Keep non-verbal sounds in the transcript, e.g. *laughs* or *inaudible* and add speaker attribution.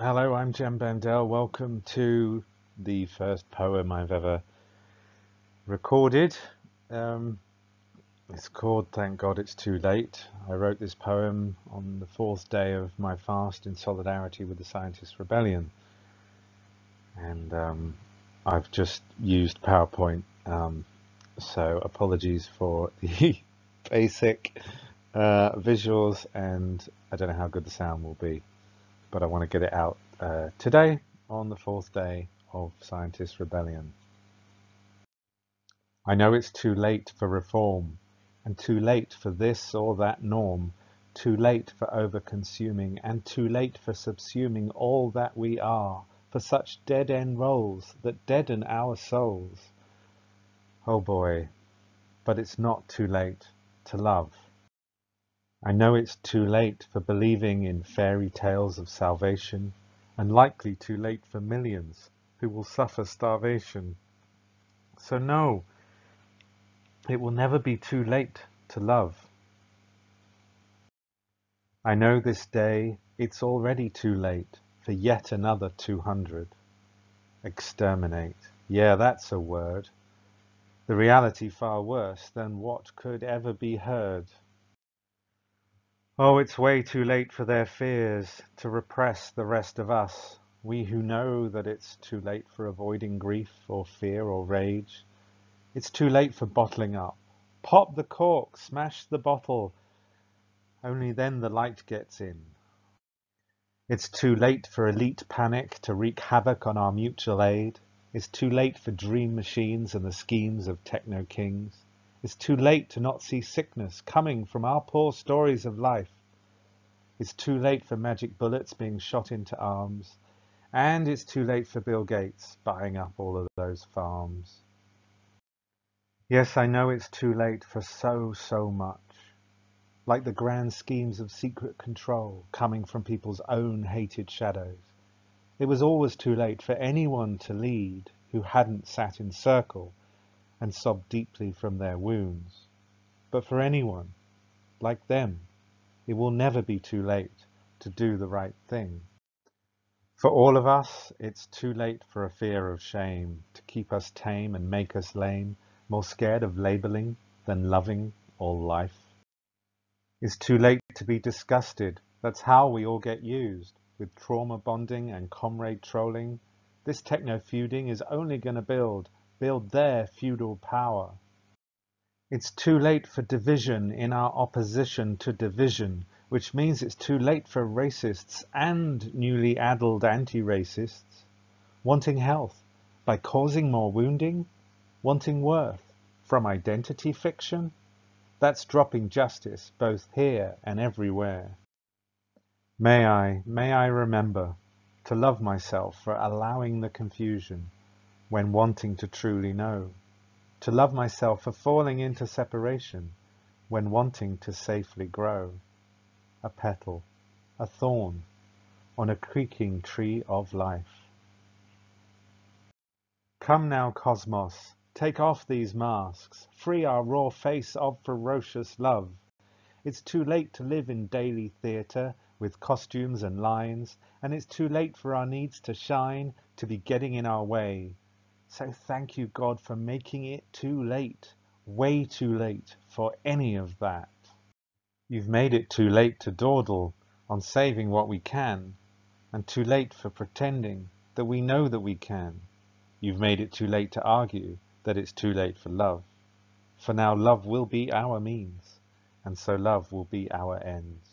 Speaker 1: Hello, I'm Jem Bendell. Welcome to the first poem I've ever recorded. Um, it's called Thank God It's Too Late. I wrote this poem on the fourth day of my fast in solidarity with the Scientist Rebellion. And um, I've just used PowerPoint, um, so apologies for the *laughs* basic uh, visuals and I don't know how good the sound will be but I want to get it out uh, today on the fourth day of Scientist Rebellion. I know it's too late for reform, and too late for this or that norm, too late for over-consuming, and too late for subsuming all that we are, for such dead-end roles that deaden our souls. Oh boy, but it's not too late to love. I know it's too late for believing in fairy tales of salvation, and likely too late for millions who will suffer starvation. So no, it will never be too late to love. I know this day it's already too late for yet another 200. Exterminate. Yeah, that's a word. The reality far worse than what could ever be heard. Oh, it's way too late for their fears to repress the rest of us. We who know that it's too late for avoiding grief or fear or rage. It's too late for bottling up. Pop the cork, smash the bottle. Only then the light gets in. It's too late for elite panic to wreak havoc on our mutual aid. It's too late for dream machines and the schemes of techno kings. It's too late to not see sickness coming from our poor stories of life. It's too late for magic bullets being shot into arms. And it's too late for Bill Gates buying up all of those farms. Yes, I know it's too late for so, so much. Like the grand schemes of secret control coming from people's own hated shadows. It was always too late for anyone to lead who hadn't sat in circle and sob deeply from their wounds. But for anyone, like them, it will never be too late to do the right thing. For all of us, it's too late for a fear of shame to keep us tame and make us lame, more scared of labeling than loving all life. It's too late to be disgusted. That's how we all get used. With trauma bonding and comrade trolling, this techno feuding is only going to build build their feudal power. It's too late for division in our opposition to division, which means it's too late for racists and newly addled anti-racists wanting health by causing more wounding, wanting worth from identity fiction. That's dropping justice both here and everywhere. May I, may I remember to love myself for allowing the confusion when wanting to truly know, to love myself for falling into separation when wanting to safely grow, a petal, a thorn, on a creaking tree of life. Come now, cosmos, take off these masks, free our raw face of ferocious love. It's too late to live in daily theatre with costumes and lines, and it's too late for our needs to shine, to be getting in our way. So thank you, God, for making it too late, way too late for any of that. You've made it too late to dawdle on saving what we can, and too late for pretending that we know that we can. You've made it too late to argue that it's too late for love. For now love will be our means, and so love will be our ends.